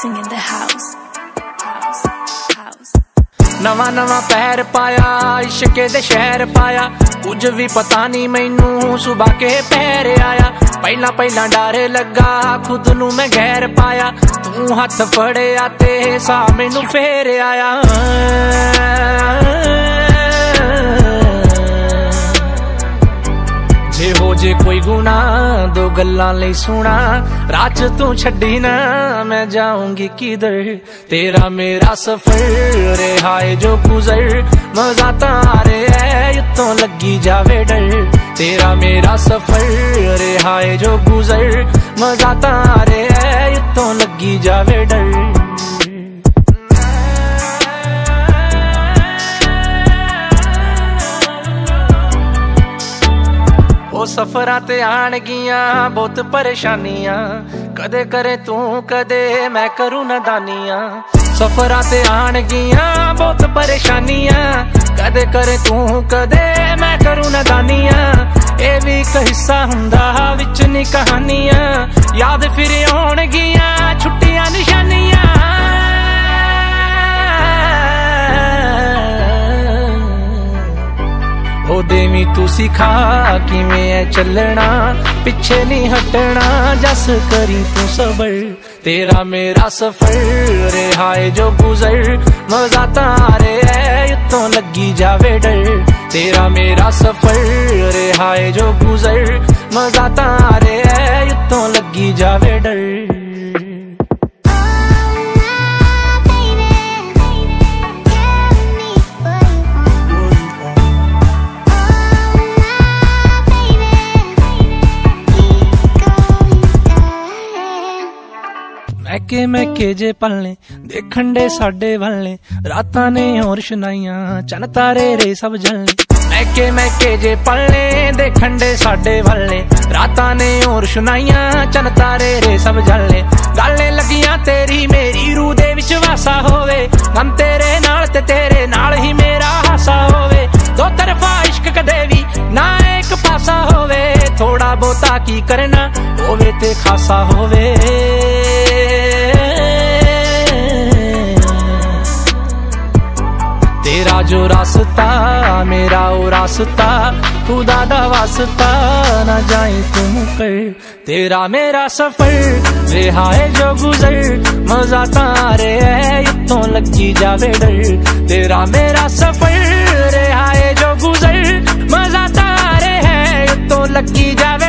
dancing in the house. ਨਵਾਂ ਨਵਾਂ ਪੈਰ ਪਾਇਆ, ਇਸ਼ਕ ਦੇ ਸ਼ਹਿਰ ਪਾਇਆ। ਕੁਝ ਵੀ ਪਤਾ ਨਹੀਂ ਮੈਨੂੰ, ਸੁਬਾ ਕੇ ਪੈਰ ਆਇਆ। ਪਹਿਲਾਂ ਪਹਿਲਾਂ ਡਰ ਲੱਗਾ, ਖੁਦ ਨੂੰ ਮੈਂ ਗੈਰ ਪਾਇਆ। ਤੂੰ ਹੱਥ ਫੜਿਆ ਤੇ ਸਾਹ ਮੈਨੂੰ ਫੇਰ ਆਇਆ। ਜੇ ਕੋਈ ਗੁਨਾ ਦੋ ਗੱਲਾਂ ਲਈ ਸੁਣਾ। ਰਾਜ ਤੂੰ ਛੱਡੀ ਨਾ, ਮੈਂ ਜਾਊਂਗੀ ਕਿਧਰ? ਤੇਰਾ ਮੇਰਾ ਸਫਰ ਰਿਹਾਏ ਜੋ ਗੁਜ਼ਰ। ਮਜ਼ਾ ਤਾਂ ਆ ਰਿਹਾ ਹੈ ਇਤੋਂ ਲੱਗੀ ਜਾਵੇ ਡਰ। ਤੇਰਾ ਮੇਰਾ ਸਫਰ ਰਿਹਾਏ ਜੋ ਗੁਜ਼ਰ। ਮਜ਼ਾ ਤਾਂ ਆ ਰਿਹਾ ਹੈ ਇਤੋਂ ਲੱਗੀ ਜਾਵੇ ਡਰ। ਸਫਰਾਂ ਤੇ ਆਣਗੀਆਂ ਬਹੁਤ ਪਰੇਸ਼ਾਨੀਆਂ। ਕਦੇ ਕਰੇ ਤੂੰ, ਕਦੇ ਮੈਂ ਕਰੂੰ ਨਦਾਨੀਆਂ। ਸਫਰਾਂ ਤੇ ਆਣਗੀਆਂ ਬਹੁਤ ਪਰੇਸ਼ਾਨੀਆਂ। ਕਦੇ ਕਰੇ ਤੂੰ, ਕਦੇ ਮੈਂ ਕਰੂੰ ਨਦਾਨੀਆਂ। ਇਹ ਵੀ ਇੱਕ ਹਿੱਸਾ ਹੁੰਦਾ, ਵਿੱਚ ਨੀ ਕਹਾਣੀਆਂ ਯਾਦ ਫਿਰ ਆਉਣਗੀਆਂ ਛੁੱਟੀ ਉਹ ਤੂੰ ਸਿਖਾ ਕਿਵੇਂ ਐ ਚੱਲਣਾ? ਪਿੱਛੇ ਨਹੀਂ ਹਟਣਾ, ਜਸ ਕਰੀ ਤੂੰ ਸਬਰ। ਤੇਰਾ ਮੇਰਾ ਸਫਰ ਰਿਹਾਏ ਜੋ ਗੁਜ਼ਰ। ਮਜ਼ਾ ਤਾਂ ਆ ਰਿਹਾ ਇਤੋਂ ਲੱਗੀ ਜਾਵੇ ਡਰ। ਤੇਰਾ ਮੇਰਾ ਸਫਰ ਰਿਹਾਏ ਜੋ ਗੁਜ਼ਰ। ਮਜ਼ਾ ਤਾਂ ਆ ਰਿਹਾ ਇਤੋਂ ਲੱਗੀ ਜਾਵੇ ਡਰ। ਮੈਕੇ ਮੈਕੇ ਜੇ ਪਲਨੇ ਦੇਖਣ ਦੇ ਸਾਡੇ ਵੱਲੇ। ਰਾਤਾਂ ਨੇ ਹੋਰ ਸੁਣਾਈਆਂ, ਚਨ ਤਾਰੇ ਰੇ ਸਭ ਜਲਨੇ ਮੈਕੇ ਮੈਕੇ ਜੇ ਪਲਨੇ ਦੇਖਣ ਦੇ ਸਾਡੇ ਵੱਲੇ। ਰਾਤਾਂ ਨੇ ਹੋਰ ਸੁਣਾਈਆਂ, ਚਨ ਤਾਰੇ ਰੇ ਸਭ ਜਲਨੇ ਗਾਲੇ ਲੱਗੀਆਂ, ਤੇਰੀ ਮੇਰੀ ਰੂਹ ਦੇ ਵਿੱਚ ਵਾਸਾ ਹੋਵੇ। ਗਮ ਤੇਰੇ ਨਾਲ ਤੇ ਤੇਰੇ ਨਾਲ ਹੀ ਮੇਰਾ ਹਾਸਾ ਹੋਵੇ। ਦੋ ਤਰਫਾ ਇਸ਼ਕ ਕਦੇ ਵੀ ਨਾ ਇੱਕ ਪਾਸਾ ਹੋਵੇ। ਥੋੜਾ ਬੋਤਾ ਕੀ ਕਰਨਾ, ਹੋਵੇ ਤੇ ਖਾਸਾ ਹੋਵੇ। जो रास्ता, मेरा वो रास्ता, खुदा दा वास्ता, न जाए तुम कर तेरा मेरा सफ़र रिहा है जो गुजर, मज़ा तारे है इतों लगी जावे डर। तेरा मेरा सफ़र रिहा है जो गुजर, मज़ा तारे है तो लगी जावे